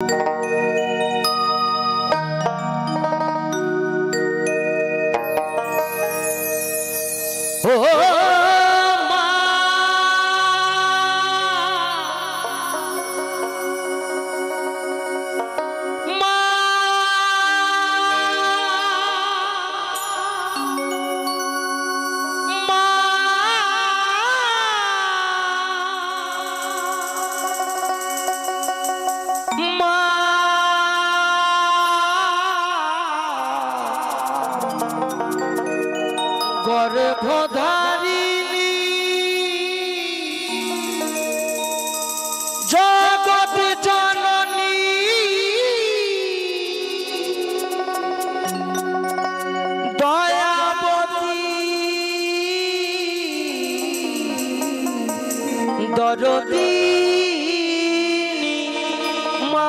Música গর্ভধারিণী জগৎ জননী। দয়াবতী। দরদী মা।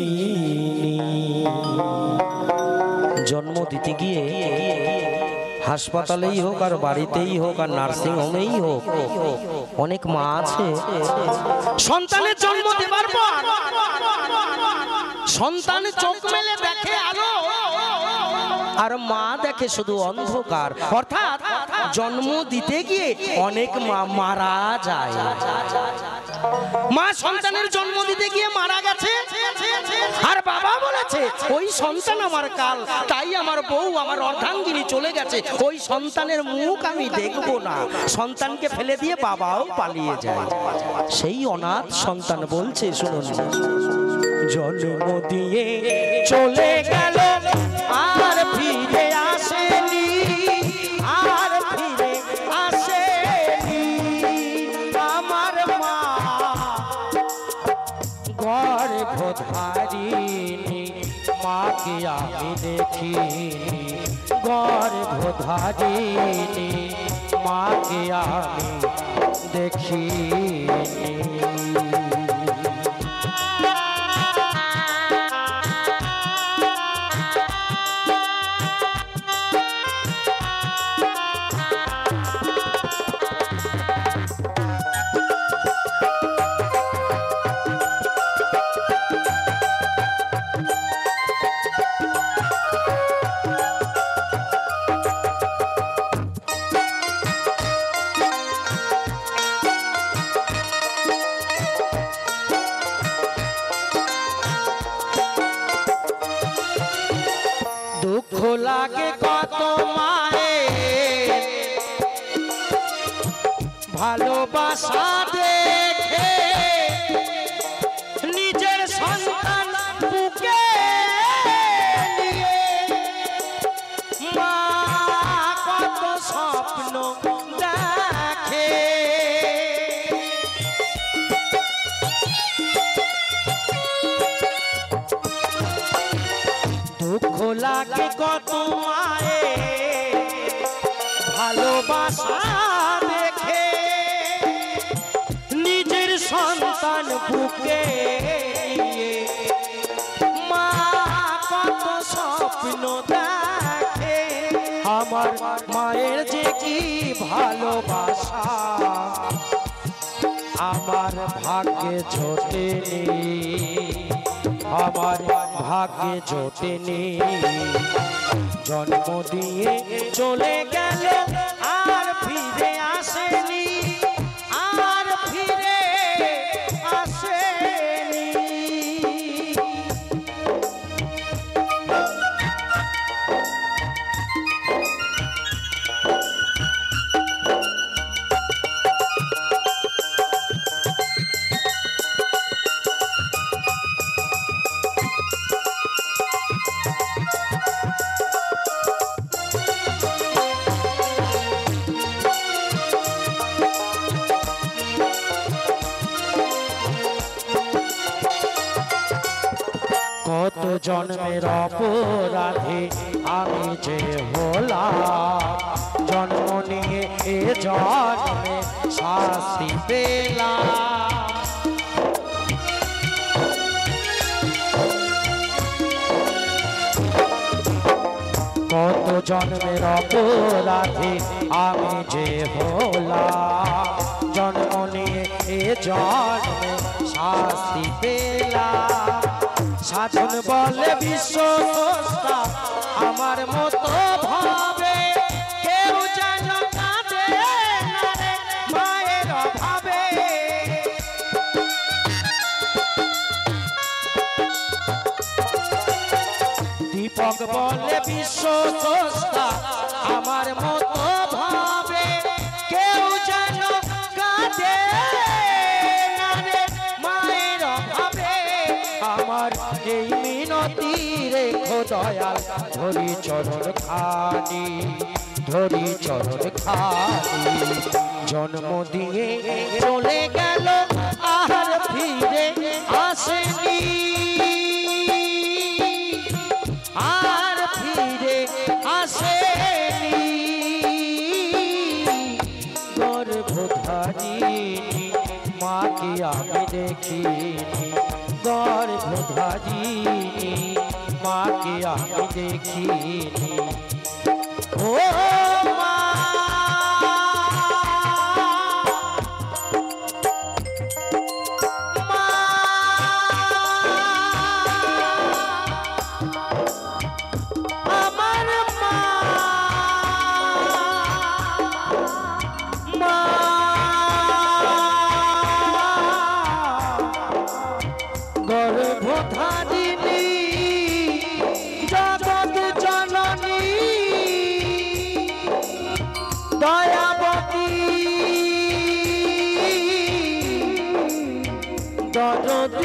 দিতে গিয়ে হাসপাতালেই হোক আর বাড়িতেই হোক আর নার্সিং হোমেই হোক, অনেক মা আছে। সন্তানের জন্ম দেবার পর সন্তান চোখ মেলে দেখে আলো, আর মা দেখে শুধু অন্ধকার। অর্থাৎ জন্ম দিতে গিয়ে অনেক মা মারা যায়। মা সন্তানের জন্ম দিতে গিয়ে মারা গেছে। আর বাবা বলেছে, ওই সন্তান আমার কাল, তাই আমার বউ আমার অর্ধাঙ্গিনী চলে গেছে। ওই সন্তানের মুখ আমি দেখব না। সন্তানকে ফেলে দিয়ে বাবাও পালিয়ে যায়। সেই অনাথ সন্তান বলছে, শুনুন, জন্ম দিয়ে চলে গেল মাকে আমি দেখিনি গর্ভধারিণী মাকে আমি দেখিনি। লাগে কত মায়ে। ভালোবাসা দেখে নিজের সন্তান সন্তান বুকে মা স্বপ্ন দেখে। আমার মায়ের যে কি ভালোবাসা, আমার ভাগ্যে ছোটেনি আমার ভাগ্যে জোটেনি জন্ম দিয়ে চলে গেল জন্মের অপরাধে আমি যে হলাম, জন্ম নিয়ে এ জন্মে শাস্তি পেলাম। কত জন্মের অপরাধে আমি যে হলাম, জন্ম নিয়ে এ জন্মে শাস্তি পেলাম। সাধন বলে বিশ্ব আমার মতো ভাবে কেউ যেন মায়ের অভাবে। দীপক বলে বিশ্ব দয়াল, ধরি চরণ খানি, ধরি চরণ খানি। জন্ম দিয়ে চলে গেল, আর ফিরে আসেনি। আর ফিরে আসেনি। গর্ভধারিণী, মাকে আমি দেখিনি। আমি দেখিনি ধন্যবাদ।